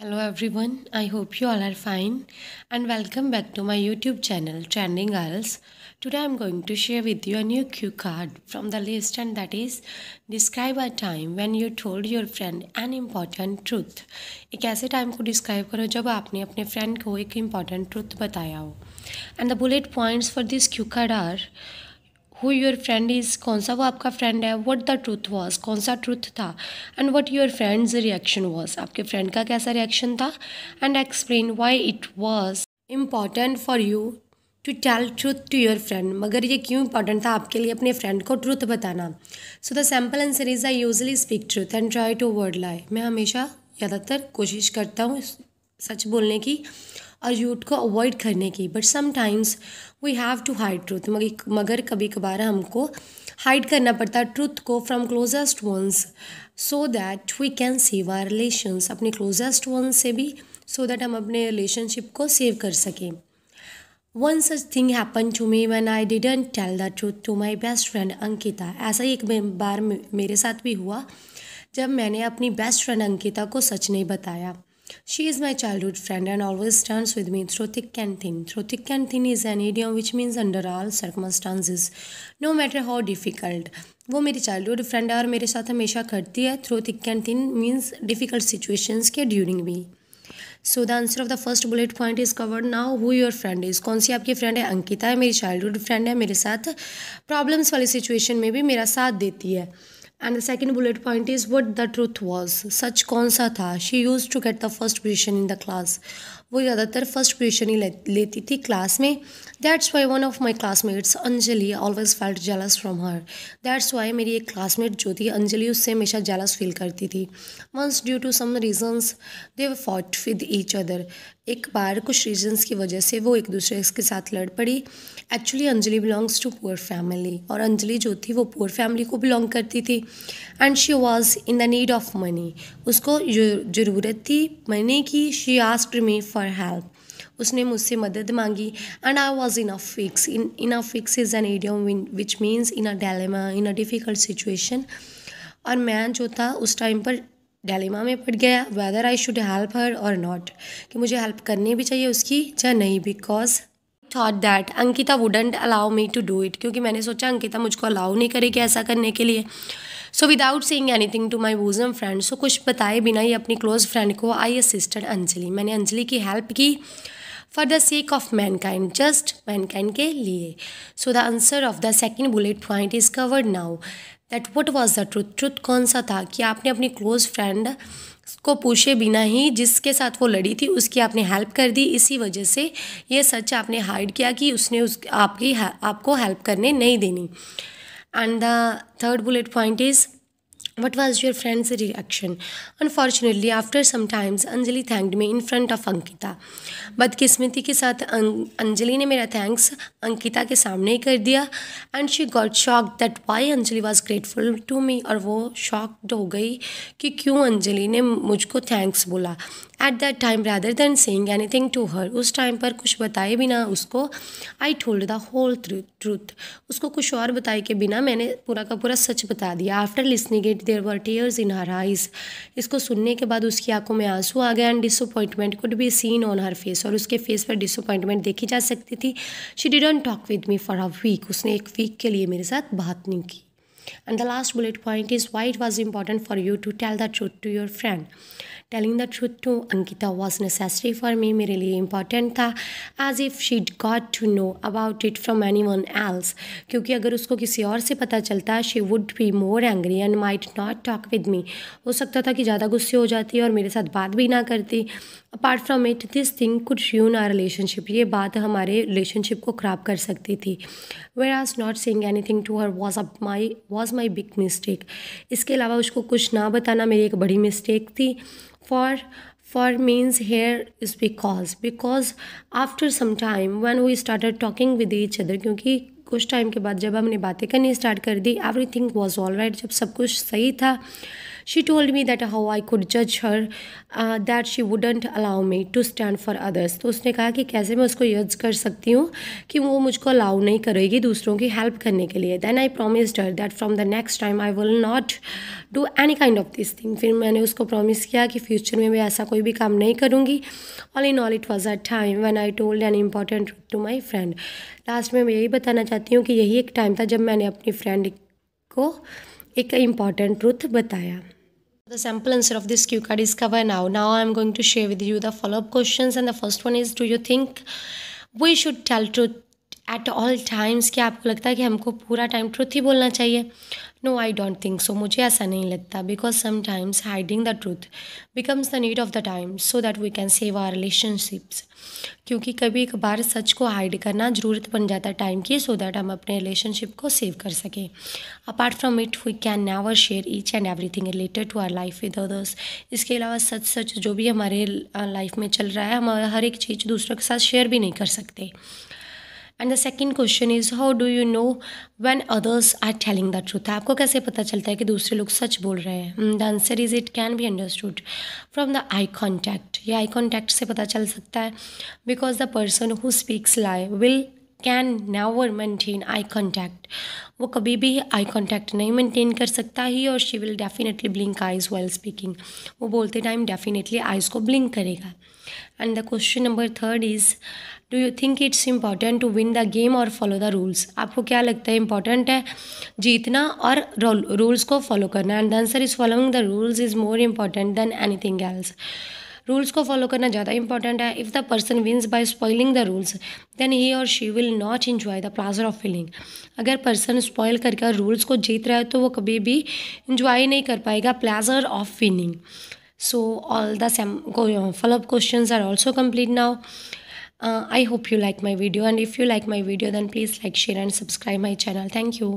Hello everyone, I hope you all are fine and welcome back to my YouTube channel Trending Girls. Today I'm going to share with you a new cue card from the list and that is describe a time when you told your friend an important truth. एक ऐसे time को describe करो जब आपने अपने friend को एक important truth बताया हो and the bullet points for this cue card are who your friend is कौन सा वो आपका फ्रेंड है वट द ट्रूथ वॉज़ कौन सा ट्रूथ था and what your friend's reaction was आपके फ्रेंड का कैसा रिएक्शन था? And explain why it was important for you to tell truth to your friend मगर ये क्यों इंपॉर्टेंट था आपके लिए अपने फ्रेंड को ट्रूथ बताना? So the sample answer is I usually speak truth and try to word lie मैं हमेशा ज़्यादातर कोशिश करता हूँ सच बोलने की और झूठ को अवॉइड करने की। But sometimes we have to hide truth मगर कभी कभार हमको हाइड करना पड़ता है ट्रूथ को from closest ones so that we can save our relations अपने क्लोजेस्ट वंस से भी सो so दैट हम अपने रिलेशनशिप को सेव कर सकें। One such thing happen to me when I didn't tell the truth to my best friend Ankita ऐसा ही एक बार मेरे साथ भी हुआ, जब मैंने अपनी बेस्ट फ्रेंड अंकिता को सच नहीं बताया। She is my childhood friend and always stands with me through thick and thin. Through thick and thin is an idiom which means under all circumstances, no matter how difficult. वो मेरी childhood friend है और मेरे साथ हमेशा करती है through thick and thin means difficult situations के ड्यूरिंग भी so the answer of the first bullet point is covered now who your friend is कौन सी आपकी फ्रेंड है अंकिता है मेरी चाइल्डहुड फ्रेंड है मेरे साथ प्रॉब्लम्स वाली सिचुएशन में भी मेरा साथ देती है And the second bullet point is what the truth was. Such kaun tha? She used to get the first position in the class. वो ज़्यादातर फ़र्स्ट पोजिशन ही लेती थी क्लास में। That's why one of my classmates Anjali always felt jealous from her that's why मेरी एक classmate जो थी अंजलि उससे हमेशा जेलस फील करती थी। Once due to some reasons they fought with each other एक बार कुछ रीजन्स की वजह से वो एक दूसरे के साथ लड़ पड़ी। Actually Anjali belongs to poor family और अंजलि जो थी, वो पुअर फैमिली को बिलोंग करती थी। And she was in the need of money उसको ज़रूरत थी मनी की she asked me for help उसने मुझसे मदद मांगी and I was in a fix in in a fix is an idiom which means in a dilemma in a difficult situation और मैं जो था, उस टाइम पर डेलीमा में पड़ गया whether I should help her or not कि मुझे हेल्प करनी भी चाहिए उसकी, या नहीं because thought that Ankita wouldn't allow me to do it क्योंकि मैंने सोचा अंकिता मुझको अलाउ नहीं करेगी ऐसा करने के लिए। So without seeing anything to my bosom friend so कुछ बताए बिना ही अपनी क्लोज फ्रेंड को आई असिस्टेड अंजलि। मैंने अंजलि की हेल्प की for the sake of mankind just mankind के लिए। So the answer of the second bullet point is covered now that what was the truth truth कौन सा था? कि आपने अपनी क्लोज फ्रेंड को पूछे बिना ही जिसके साथ वो लड़ी थी, उसकी आपने हेल्प कर दी। इसी वजह से ये सच आपने हाइड किया कि उसने उस, आपकी आपको हेल्प करने नहीं देनी। And the third bullet point is What was your friend's reaction? Unfortunately, after some times, Anjali thanked me in front of Ankita. बदकिस्मती के साथ अंजलि ने मेरा थैंक्स अंकिता के सामने ही कर दिया and she got shock that why Anjali was grateful to me और वो शॉक्ड हो गई कि क्यों अंजलि ने मुझको थैंक्स बोला at that time rather than saying anything to her उस टाइम पर कुछ बताए बिना उसको I told the whole truth उसको कुछ और बताए के बिना मैंने पूरा का पूरा सच बता दिया। After listening it there were tears in her eyes इसको सुनने के बाद उसकी आँखों में आँसू आ गया and disappointment could be seen on her face और उसके फेस पर डिसअपॉइंटमेंट देखी जा सकती थी। She didn't talk with me for a week उसने एक वीक के लिए मेरे साथ बात नहीं की। And the last bullet point is why it was important for you to tell the truth to your friend telling the truth to Ankita was necessary for me मेरे लिए इंपॉर्टेंट था as if she got to know about it from anyone else क्योंकि अगर उसको किसी और से पता चलता she would be more angry and might not talk with me हो सकता था कि ज़्यादा गुस्से हो जाती और मेरे साथ बात भी ना करती apart from it this thing could ruin our relationship ये बात हमारे रिलेशनशिप को ख़राब कर सकती थी whereas not saying anything to her was up my was my big mistake इसके अलावा उसको कुछ ना बताना मेरी एक बड़ी मिस्टेक थी for for means here is because because after some time when we started talking with each other क्योंकि कुछ टाइम के बाद जब हमने बातें करनी स्टार्ट कर दी everything was ऑल राइट जब सब कुछ सही था She told me that how I could judge her uh, that she wouldn't allow me to stand for others. तो उसने कहा कि कैसे मैं उसको जज कर सकती हूँ कि वो मुझको अलाउ नहीं करेगी दूसरों की हेल्प करने के लिए। Then I promised her that from the next time I will not do any kind of this thing फिर मैंने उसको प्रॉमिस किया कि फ्यूचर में मैं ऐसा कोई भी काम नहीं करूँगी। All in all it was a time one I told an important to my friend last में मैं यही बताना चाहती हूँ कि यही एक टाइम था जब मैंने अपनी फ्रेंड को एक इंपॉर्टेंट ट्रूथ बताया The sample answer of this cue card is covered now. Now I am going to share with you the follow-up questions and the first one is do you think we should tell truth at all times क्या आपको लगता है कि हमको पूरा time truth ही बोलना चाहिए? No I don't think so मुझे ऐसा नहीं लगता because sometimes hiding the truth becomes the need of the time so that we can save our relationships क्योंकि कभी कभार सच को हाइड करना ज़रूरत बन जाता है टाइम की सो दैट हम अपने रिलेशनशिप को सेव कर सकें। Apart from it we can never share each and everything related to our life with others इसके अलावा सच सच जो भी हमारे लाइफ में चल रहा है, हम हर एक चीज़ दूसरों के साथ शेयर भी नहीं कर सकते। And the second question is how do you know when others are telling the truth आपको कैसे पता चलता है कि दूसरे लोग सच बोल रहे हैं? The answer is it can be understood from the eye contact या आई कॉन्टैक्ट से पता चल सकता है because the person who speaks lie will can never maintain eye contact वो कभी भी आई कॉन्टैक्ट नहीं मेंटेन कर सकता he, or she will definitely blink eyes while speaking वो बोलते टाइम डेफिनेटली आइज़ को ब्लिंक करेगा. And the question number third is do you think it's important to win the game or follow the rules आपको क्या लगता है important है? जीतना और रूल्स को फॉलो करना. And the answer is following the rules is more important than anything else rules को फॉलो करना ज़्यादा इंपॉर्टेंट है। If the person wins by spoiling the rules then he or she will not enjoy the pleasure of feeling अगर person spoil करके rules को जीत रहा है तो वो कभी भी इंजॉय नहीं कर पाएगा pleasure of feeling so all the same follow up question are also complete now i hope you like my video, and if you like my video, then please like, share, and subscribe my channel. Thank you.